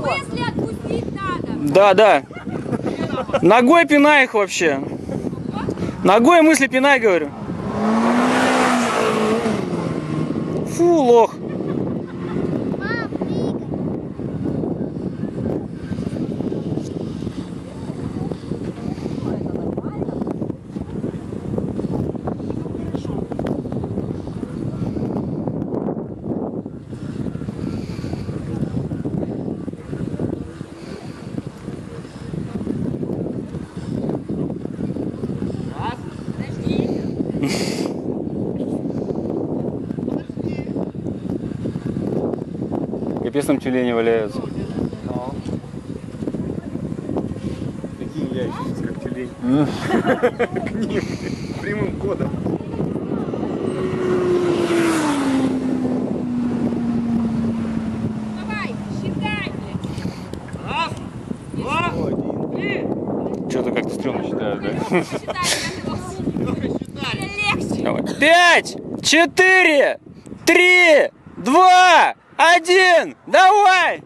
мысли отпустить надо. Да, да. Ногой пинай их вообще. Ногой мысли пинай, говорю. Фу, лох. Капец там тюлени валяются. Какие я еще сейчас как тюлень. К ним. Прямым кодом. Давай, считай, блядь. Что-то как-то стрёмно считаю, да? Давай. Пять, четыре, три, два, один. Давай!